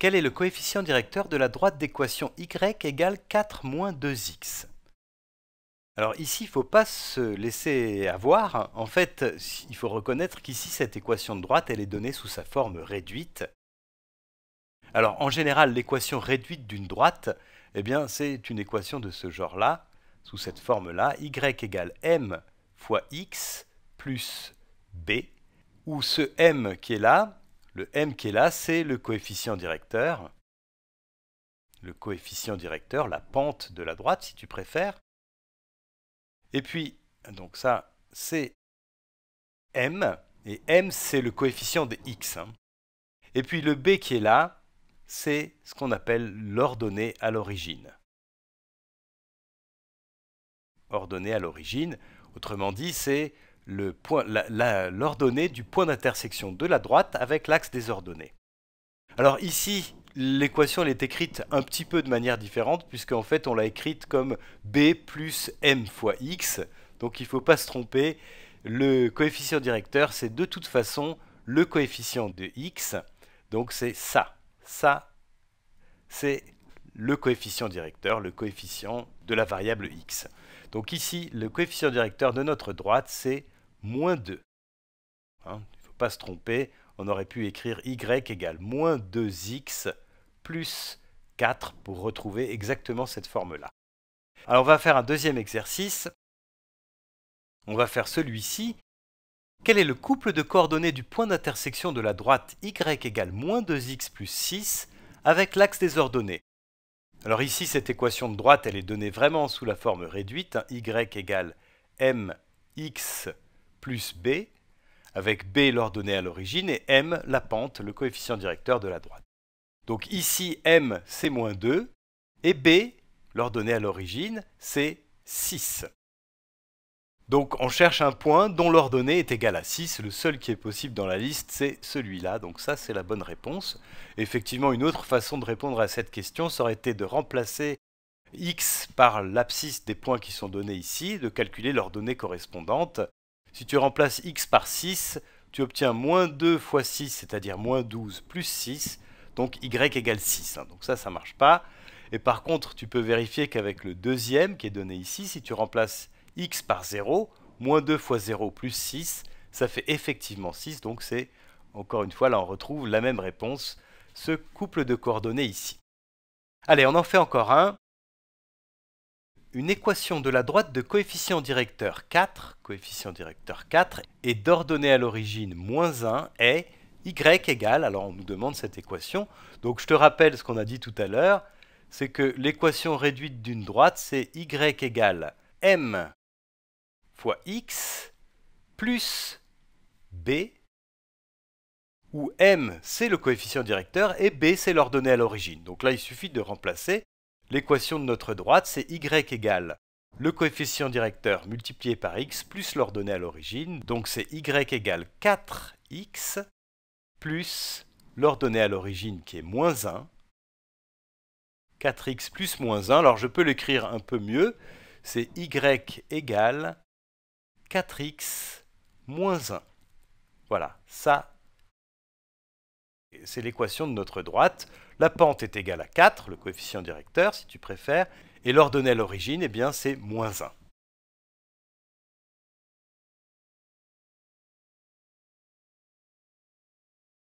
Quel est le coefficient directeur de la droite d'équation y égale 4 moins 2x Alors ici, il ne faut pas se laisser avoir. En fait, il faut reconnaître qu'ici, cette équation de droite, elle est donnée sous sa forme réduite. Alors en général, l'équation réduite d'une droite, eh bien, c'est une équation de ce genre-là, sous cette forme-là, y égale m fois x plus b, où ce m qui est là, le m qui est là, c'est le coefficient directeur, le coefficient directeur, la pente de la droite, si tu préfères. Et puis, donc ça, c'est m, et m, c'est le coefficient de x. Hein. Et puis le b qui est là, c'est ce qu'on appelle l'ordonnée à l'origine. Ordonnée à l'origine, autrement dit, c'est l'ordonnée du point d'intersection de la droite avec l'axe des ordonnées. Alors ici, l'équation est écrite un petit peu de manière différente, puisqu'en fait on l'a écrite comme b plus m fois x, donc il ne faut pas se tromper, le coefficient directeur c'est de toute façon le coefficient de x, donc c'est ça ça, c'est le coefficient directeur, le coefficient de la variable x. Donc ici, le coefficient directeur de notre droite, c'est moins 2. Hein, il ne faut pas se tromper, on aurait pu écrire y égale moins 2x plus 4 pour retrouver exactement cette forme-là. Alors on va faire un deuxième exercice. On va faire celui-ci. Quel est le couple de coordonnées du point d'intersection de la droite y égale moins 2x plus 6 avec l'axe des ordonnées? Alors ici, cette équation de droite, elle est donnée vraiment sous la forme réduite, hein, y égale mx plus b, avec b l'ordonnée à l'origine et m la pente, le coefficient directeur de la droite. Donc ici, m c'est moins 2 et b, l'ordonnée à l'origine, c'est 6. Donc on cherche un point dont l'ordonnée est égale à 6. Le seul qui est possible dans la liste, c'est celui-là. Donc ça, c'est la bonne réponse. Effectivement, une autre façon de répondre à cette question, ça aurait été de remplacer x par l'abscisse des points qui sont donnés ici, de calculer l'ordonnée correspondante. Si tu remplaces x par 6, tu obtiens moins 2 fois 6, c'est-à-dire moins 12 plus 6, donc y égale 6. Hein. Donc ça, ça ne marche pas. Et par contre, tu peux vérifier qu'avec le deuxième qui est donné ici, si tu remplaces x par 0, moins 2 fois 0 plus 6, ça fait effectivement 6, donc c'est, encore une fois, là on retrouve la même réponse, ce couple de coordonnées ici. Allez, on en fait encore un. Une équation de la droite de coefficient directeur 4, coefficient directeur 4, et d'ordonnée à l'origine moins 1 est y égale, alors on nous demande cette équation, donc je te rappelle ce qu'on a dit tout à l'heure, c'est que l'équation réduite d'une droite, c'est y égale m fois x plus b, où m c'est le coefficient directeur et b c'est l'ordonnée à l'origine. Donc là il suffit de remplacer l'équation de notre droite, c'est y égale le coefficient directeur multiplié par x plus l'ordonnée à l'origine. Donc c'est y égale 4x plus l'ordonnée à l'origine qui est moins 1. 4x plus moins 1, alors je peux l'écrire un peu mieux, c'est y égale 4x moins 1. Voilà, ça, c'est l'équation de notre droite. La pente est égale à 4, le coefficient directeur si tu préfères, et l'ordonnée à l'origine, eh bien, c'est moins 1.